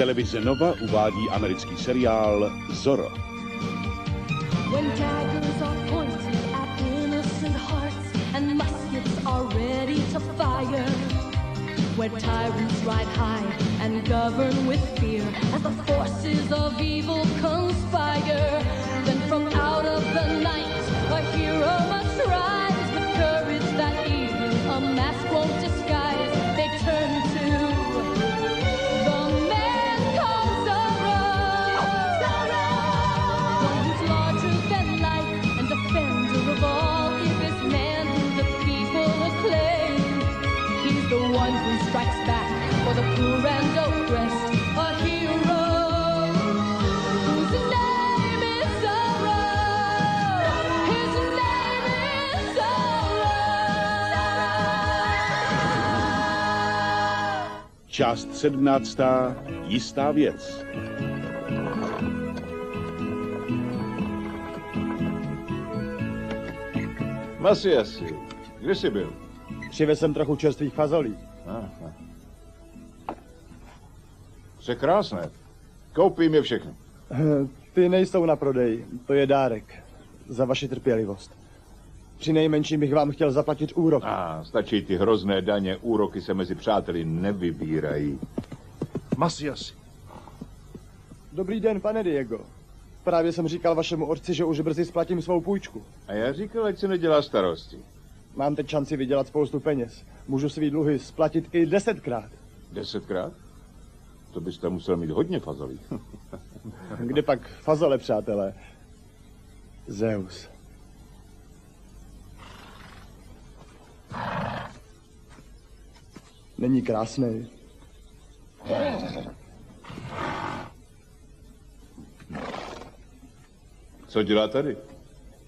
Televize Nova uvádí americký seriál Zorro. When daggers are pointed at innocent hearts and muskets are ready to fire. Where tyrants ride high and govern with fear as the forces of evil conspire. Then from out of the night a hero must rise with courage that even a mask won't. Část sedmnáctá. Jistá věc. Masiasi, kde jsi byl? Přivez jsem trochu čerstvých fazolí. Aha. Jsi krásné. Koupím je všechny. Ty nejsou na prodej, to je dárek. Za vaši trpělivost. Při nejmenším bych vám chtěl zaplatit úrok. A stačí ty hrozné daně, úroky se mezi přáteli nevybírají. Masiasi. Dobrý den, pane Diego. Právě jsem říkal vašemu otci, že už brzy splatím svou půjčku. A já říkal, ať se nedělá starosti. Mám teď šanci vydělat spoustu peněz. Můžu svý dluhy splatit i desetkrát. Desetkrát? To byste musel mít hodně fazolí. Kde pak fazole, přátelé? Zeus. Není krásný. Co dělá tady?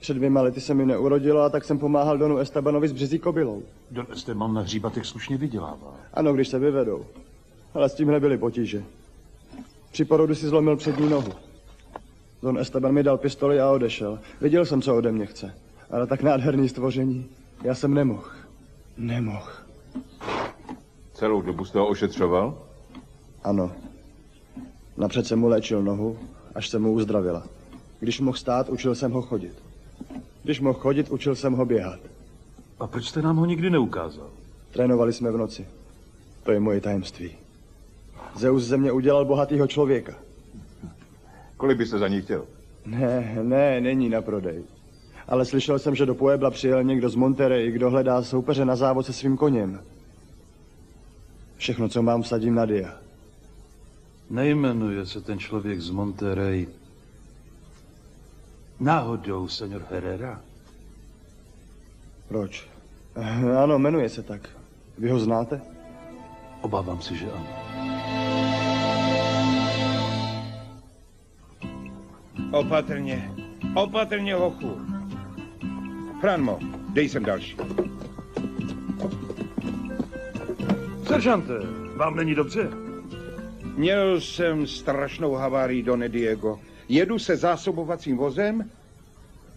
Před dvěma lety se mi neurodilo a tak jsem pomáhal Donu Estebanovi s březí kobylou. Don Esteban na hříbatech slušně vydělává. Ano, když se vyvedou. Ale s tím nebyly potíže. Při porodu si zlomil přední nohu. Don Esteban mi dal pistoli a odešel. Viděl jsem, co ode mě chce. Ale tak nádherný stvoření. Já jsem nemohl. Nemohl. Celou dobu jste ho ošetřoval? Ano. Napřed jsem mu léčil nohu, až se mu uzdravila. Když mohl stát, učil jsem ho chodit. Když mohl chodit, učil jsem ho běhat. A proč jste nám ho nikdy neukázal? Trénovali jsme v noci. To je moje tajemství. Zeus ze mě udělal bohatýho člověka. Kolik byste za ní chtěl? Ne, ne, není na prodej. Ale slyšel jsem, že do Puebla přijel někdo z Monterey, kdo hledá soupeře na závod se svým koněm. Všechno, co mám, vsadím na dia. Nejmenuje se ten člověk z Monterey náhodou senior Herrera? Proč? Ano, jmenuje se tak. Vy ho znáte? Obávám se, že ano. Opatrně, opatrně, hochu. Franmo, dej sem další. Seržante, vám není dobře? Měl jsem strašnou havárii, Done Diego. Jedu se zásobovacím vozem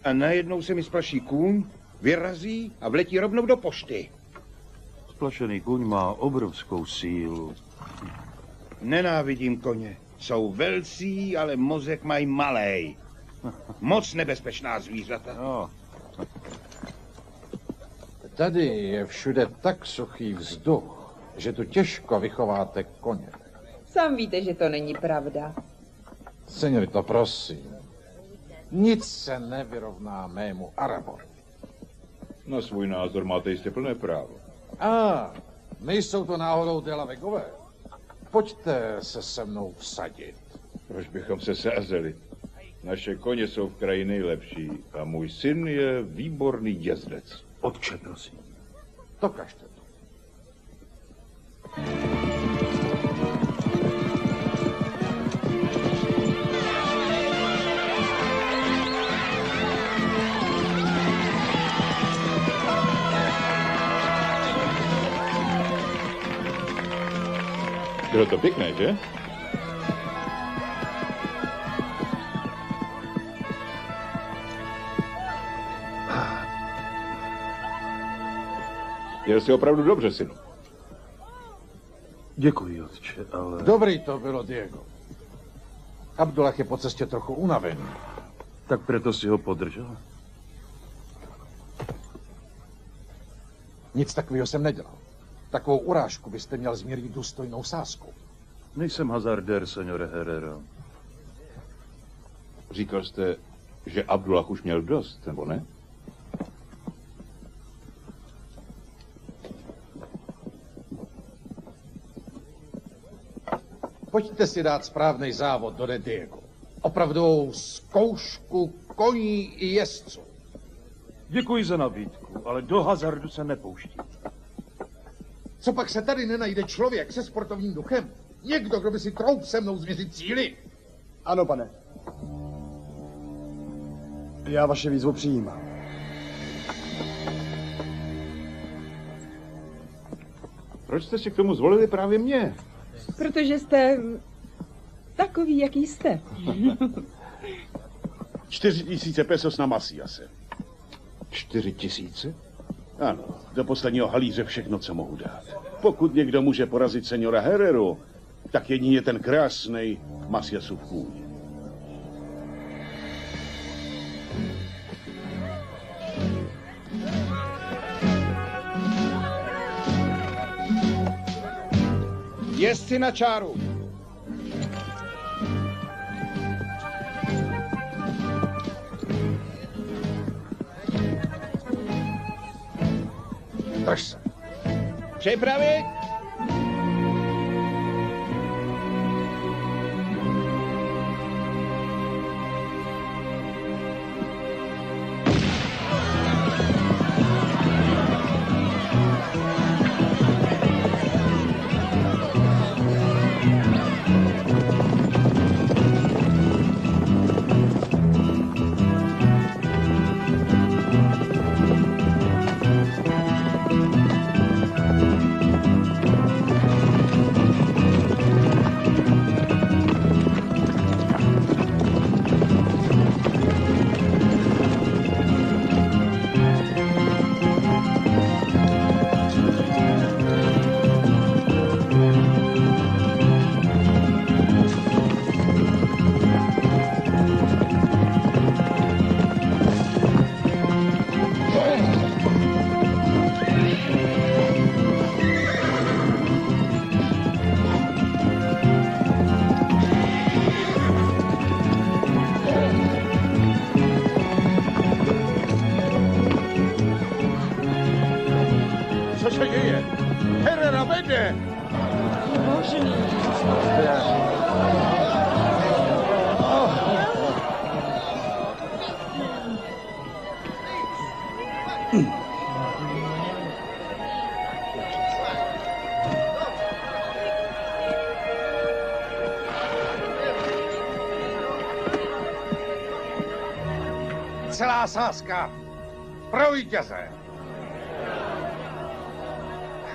a najednou se mi splaší kůň, vyrazí a vletí rovnou do pošty. Splašený kůň má obrovskou sílu. Nenávidím koně. Jsou velcí, ale mozek mají malej. Moc nebezpečná zvířata. No, Tady je všude tak suchý vzduch, že tu těžko vychováte koně. Sám víte, že to není pravda. Senorito, prosím. Nic se nevyrovná mému Arabovi. Na svůj názor máte jistě plné právo. A, nejsou to náhodou Delavegové? Pojďte se se mnou vsadit. Proč bychom se sázeli? Naše koně jsou v kraji nejlepší a můj syn je výborný jezdec. otče, prosím. Dokažte to. Bylo to pěkné, že? Jel jsi opravdu dobře, synu. Děkuji, otče, ale... Dobrý to bylo, Diego. Abdullah je po cestě trochu unavený. Tak proto si ho podržel? Nic takového jsem nedělal. Takovou urážku byste měl změřit důstojnou sázkou. Nejsem hazardér, senore Herrero. Říkal jste, že Abdullah už měl dost, nebo ne? Pojďte si dát správný závod do De Diego. Opravdovou zkoušku koní i jezdců. Děkuji za nabídku, ale do hazardu se nepouští. Co pak se tady nenajde člověk se sportovním duchem? Někdo, kdo by si troub se mnou změřit cíly? Ano, pane. Já vaše výzvu přijímám. Proč jste si k tomu zvolili právě mě? Protože jste takový, jaký jste. Čtyři tisíce pesos na Masiase. Čtyři tisíce? Ano, do posledního halíře všechno, co mohu dát. Pokud někdo může porazit seniora Herreru, tak jedině ten krásný Masiasův kůň. Jezdci na čáru. Drž se. Připravit. Celá sázka pro vítěze.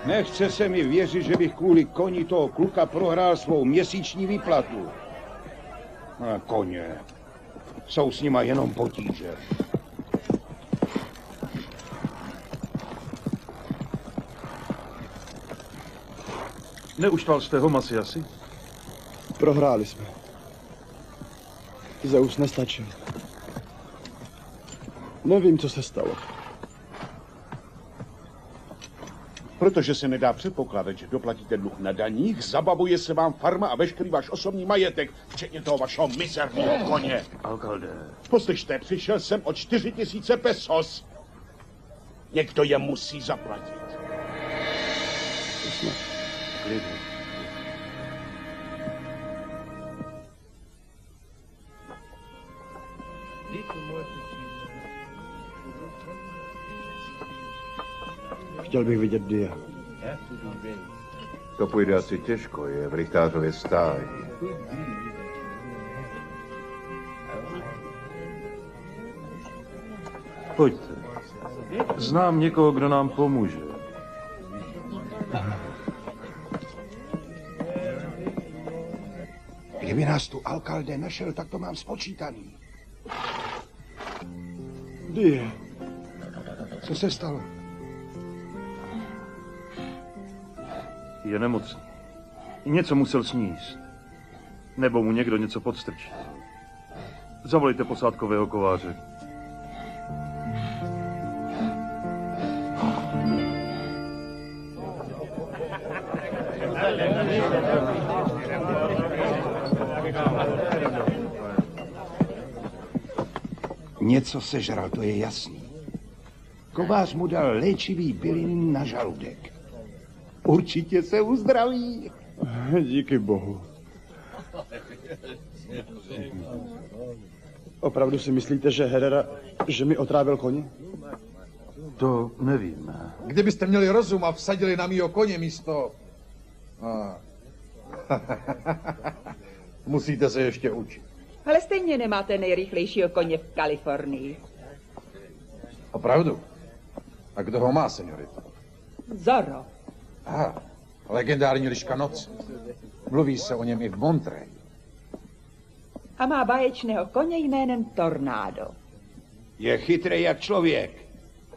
Nechce se mi věřit, že bych kvůli koni toho kluka prohrál svou měsíční výplatu. A koně. Jsou s nima jenom potíže. Neuštval jste ho, Masiasi? Prohráli jsme. Zeus nestačil. Nevím, co se stalo. Protože se nedá předpokládat, že doplatíte dluh na daních, zabavuje se vám farma a veškerý váš osobní majetek, včetně toho vašeho mizerného koně. Alcalde, Poslyšte, přišel jsem o čtyři tisíce pesos. Někdo je musí zaplatit. Chtěl bych vidět Dia. To půjde asi těžko, je v Richtářově stáji. Pojďte. Znám někoho, kdo nám pomůže. Kdyby nás tu Alcalde našel, tak to mám spočítaný. Die. Co se stalo? Je nemocný. Něco musel sníst. Nebo mu někdo něco podstrčil. Zavolejte posádkového kováře. Něco sežral, to je jasný. Kovář mu dal léčivý bylin na žaludek. Určitě se uzdraví. Díky bohu. Opravdu si myslíte, že Herrera, že mi otrávil koně? To nevím. Kdybyste měli rozum a vsadili na mýho koně místo... A... Musíte se ještě učit. Ale stejně nemáte nejrychlejšího koně v Kalifornii. Opravdu? A kdo ho má, seniorito? Zoro. Aha, legendární liška noci. Mluví se o něm i v Monterey. A má báječného koně jménem Tornádo. Je chytrý jak člověk.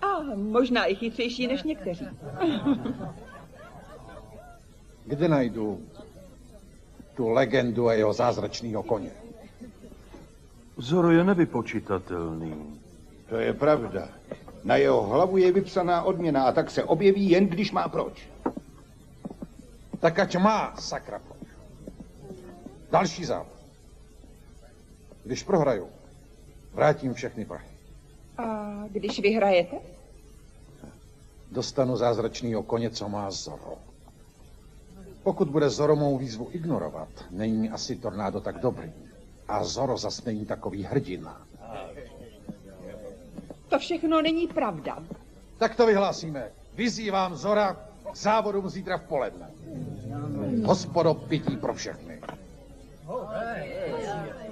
A možná i chytřejší než někteří. Kde najdu tu legendu a jeho zázračného koně? Zoro je nevypočitatelný. To je pravda. Na jeho hlavu je vypsaná odměna a tak se objeví jen, když má proč. Tak ať má, sakra. Další závod. Když prohraju, vrátím všechny prachy. A když vyhrajete? Dostanu zázračného koně, co má Zoro. Pokud bude Zoro mou výzvu ignorovat, není asi tornádo tak dobrý. A Zoro zas není takový hrdina. To všechno není pravda. Tak to vyhlásíme. Vyzývám Zora k závodům zítra v poledne. Hospodo pití pro všechny.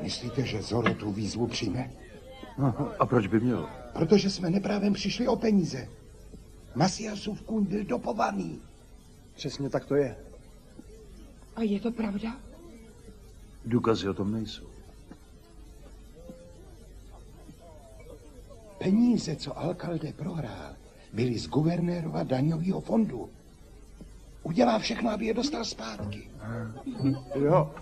Myslíte, že Zoro tu výzvu přijme? A proč by měl? Protože jsme neprávem přišli o peníze. Masiasův kůň byl dopovaný. Přesně tak to je. A je to pravda? Důkazy o tom nejsou. Peníze, co Alcalde prohrál, byly z guvernérova daňového fondu. Udělá všechno, aby je dostal zpátky. Jo.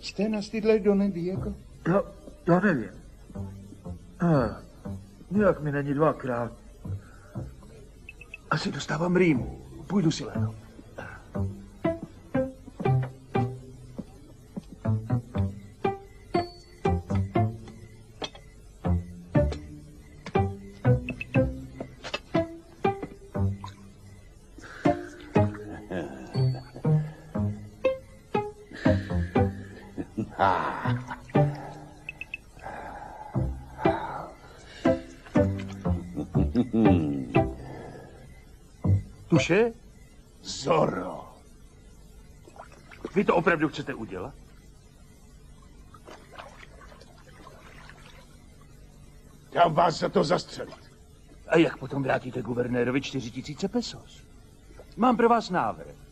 Jste nastydlej do Diego? Já, já nevím. Nějak mi není dvakrát. Asi dostávám rýmu. Půjdu si lehnout. Tuše? Zoro. Vy to opravdu chcete udělat? Dám vás za to zastřelit. A jak potom vrátíte guvernérovi 4 tisíce pesos? Mám pro vás návrh.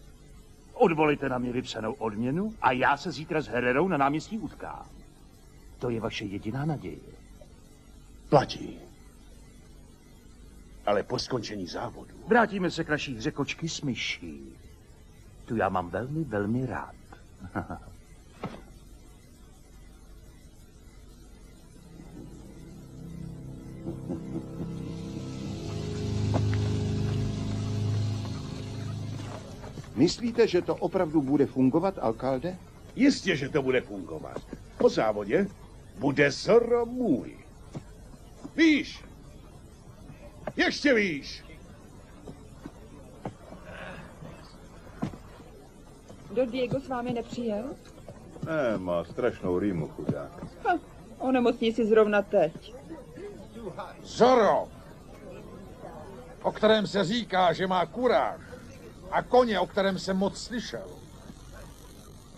Odvolejte na mě vypsanou odměnu a já se zítra s Hererou na náměstí utkám. To je vaše jediná naděje. Platí. Ale po skončení závodu. Vrátíme se k naší hře kočky s myší. Tu já mám velmi, velmi rád. Myslíte, že to opravdu bude fungovat, Alcalde? Jistě, že to bude fungovat. Po závodě bude Zoro můj. Víš? Ještě víš? Do Diego s vámi nepřijel? Ne, má strašnou rýmu, chudák. Ha, o nemocnici zrovna teď. Zoro, o kterém se říká, že má kuráž, a koně, o kterém jsem moc slyšel,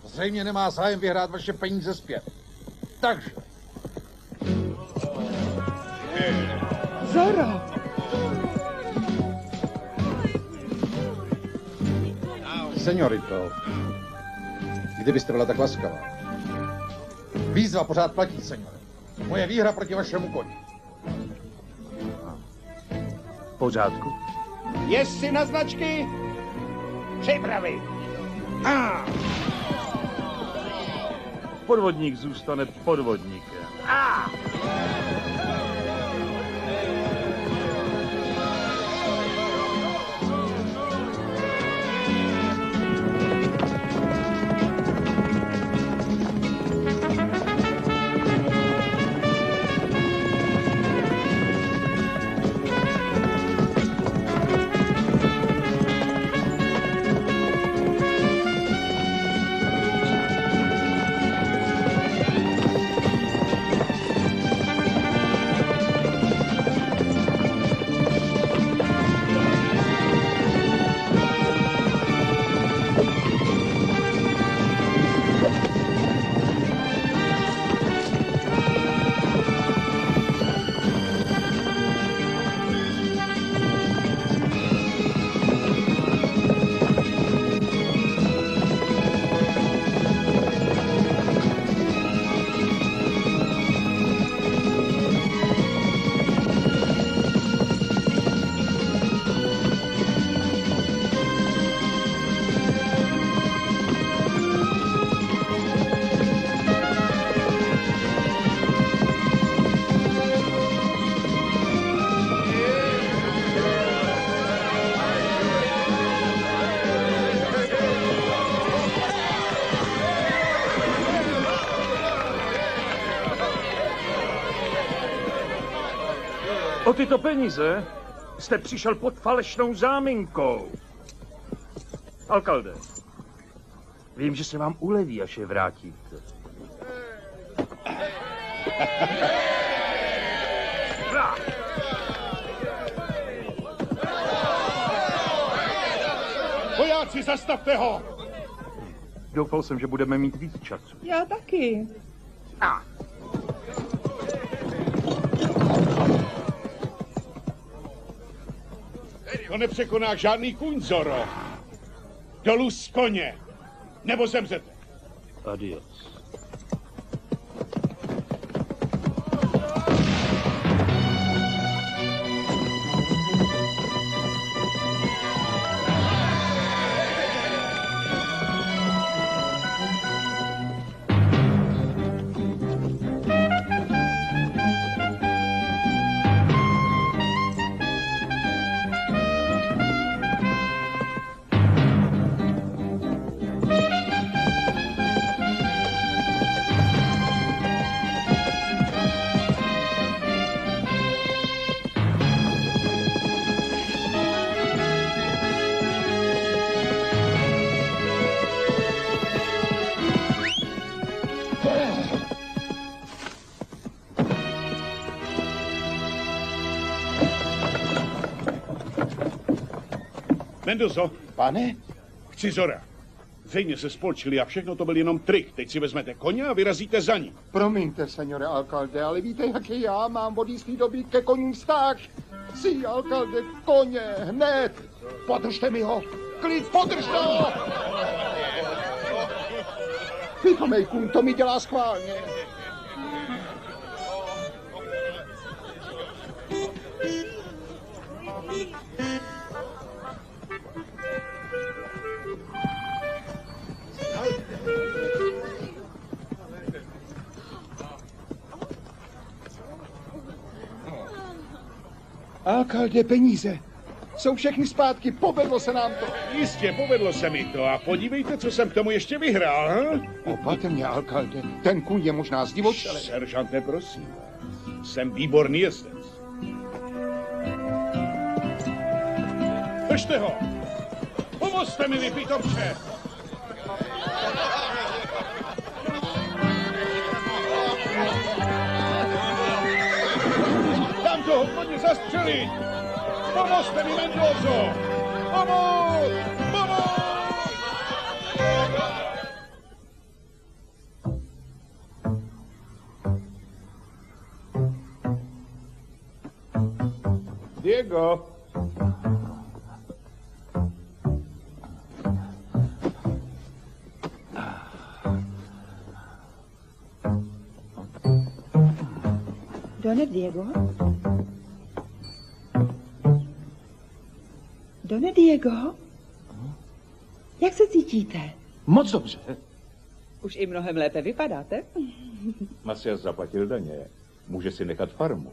zřejmě nemá zájem vyhrát vaše peníze zpět. Takže, Zoro! seniorito, kdybyste byla tak laskavá. Výzva pořád platí, senior. Moje výhra proti vašemu koni. V pořádku? Jezdci na značky. Připravit. A. Podvodník zůstane podvodníkem. A. tyto peníze jste přišel pod falešnou záminkou. Alkalde, vím, že se vám uleví, až je vrátíte. Vojáci, zastavte ho! Doufal jsem, že budeme mít víc času. Já taky. To nepřekoná žádný kůň, Zoro. Dolů z koně, nebo zemřete. Adios. Mendozo, Pane? chci Zora. Zřejmě se spolčili a všechno to byl jenom trik. Teď si vezmete koně a vyrazíte za ním. Promiňte, senore Alcalde, ale víte, jak já mám od jistý doby ke koním vztah. Si, Alcalde, koně, hned. Podržte mi ho. Klid, podržte ho. Vytomej, kůň, to mi dělá schválně. Alcalde, peníze. Jsou všechny zpátky, povedlo se nám to. Jistě, povedlo se mi to a podívejte, co jsem k tomu ještě vyhrál. Hm? Opatrně, Alcalde, ten kůň je možná zdivočelý. Seržante, prosím. Jsem výborný jezdec. Držte ho! Pomozte mi, vy pitomče! Tam toho koně zastřelit! Pomozte mi, Mendozo! Pomoc! Pomoc! Diego! Done, Diego? Done Diego? Jak se cítíte? Moc dobře. Už i mnohem lépe vypadáte. Masias zaplatil daně. Může si nechat farmu.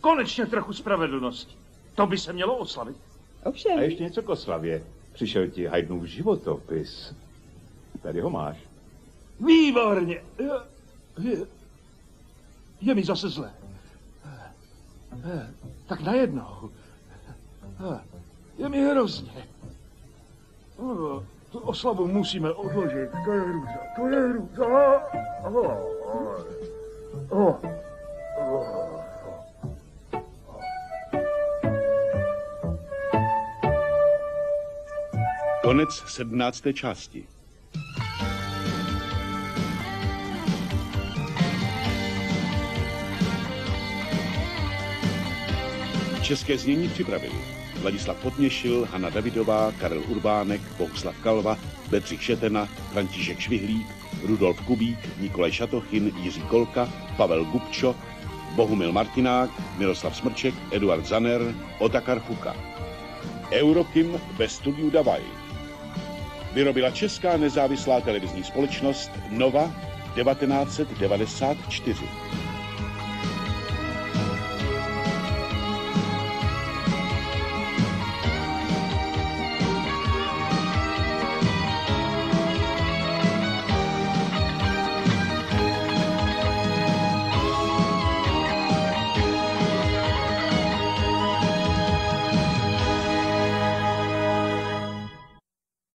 Konečně trochu spravedlnosti. To by se mělo oslavit. Ovšem. A ještě něco k oslavě. Přišel ti Haydnův životopis. Tady ho máš. Výborně. Je, je, je mi zase zle. Eh, Tak najednou. Je mi hrozně. Eh, Tu oslavu musíme odložit. To je hrůza. To je hrůza. Oh, oh, oh. Konec sedmnácté části. České znění připravili Vladislav Potněšil, Hanna Davidová, Karel Urbánek, Bohuslav Kalva, Bedřich Šetena, František Švihlík, Rudolf Kubík, Nikolaj Šatochin, Jiří Kolka, Pavel Gubčo, Bohumil Martinák, Miroslav Smrček, Eduard Zaner, Otakar Fuka. Eurokim ve studiu Davaj. Vyrobila česká nezávislá televizní společnost Nova 1994.